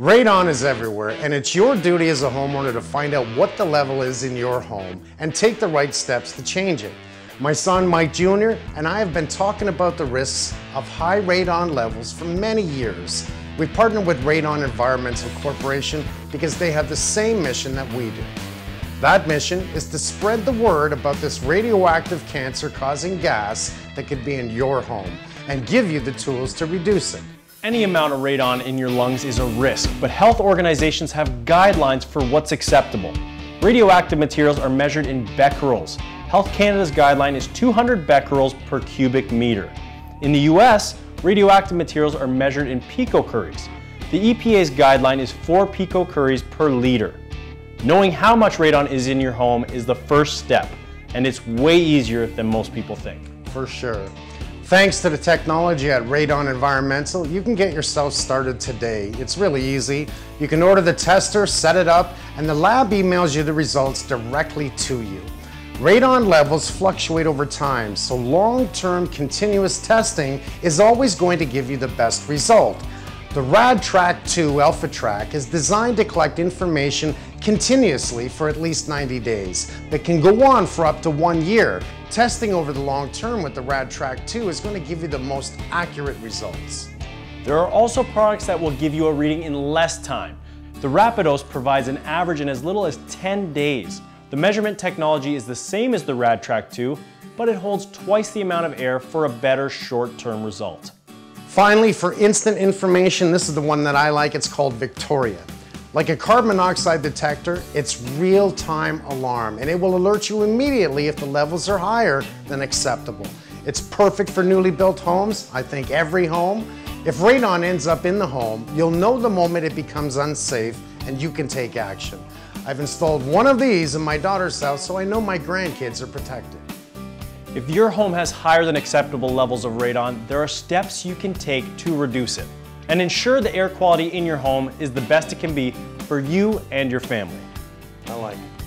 Radon is everywhere, and it's your duty as a homeowner to find out what the level is in your home and take the right steps to change it. My son Mike Jr. and I have been talking about the risks of high radon levels for many years. We've partnered with Radon Environmental Corporation because they have the same mission that we do. That mission is to spread the word about this radioactive cancer causing gas that could be in your home and give you the tools to reduce it. Any amount of radon in your lungs is a risk, but health organizations have guidelines for what's acceptable. Radioactive materials are measured in becquerels. Health Canada's guideline is 200 becquerels per cubic meter. In the US, radioactive materials are measured in picocuries. The EPA's guideline is 4 picocuries per liter. Knowing how much radon is in your home is the first step, and it's way easier than most people think. For sure. Thanks to the technology at Radon Environmental, you can get yourself started today. It's really easy. You can order the tester, set it up, and the lab emails you the results directly to you. Radon levels fluctuate over time, so long-term continuous testing is always going to give you the best result. The RadTrack 2 Alpha Track is designed to collect information continuously for at least 90 days, that can go on for up to one year. Testing over the long term with the RadTrack 2 is going to give you the most accurate results. There are also products that will give you a reading in less time. The Rapidos provides an average in as little as 10 days. The measurement technology is the same as the RadTrack 2, but it holds twice the amount of air for a better short-term result. Finally, for instant information, this is the one that I like. It's called Victoria. Like a carbon monoxide detector, it's real-time alarm and it will alert you immediately if the levels are higher than acceptable. It's perfect for newly built homes, I think every home. If radon ends up in the home, you'll know the moment it becomes unsafe and you can take action. I've installed one of these in my daughter's house so I know my grandkids are protected. If your home has higher than acceptable levels of radon, there are steps you can take to reduce it and ensure the air quality in your home is the best it can be for you and your family. I like it.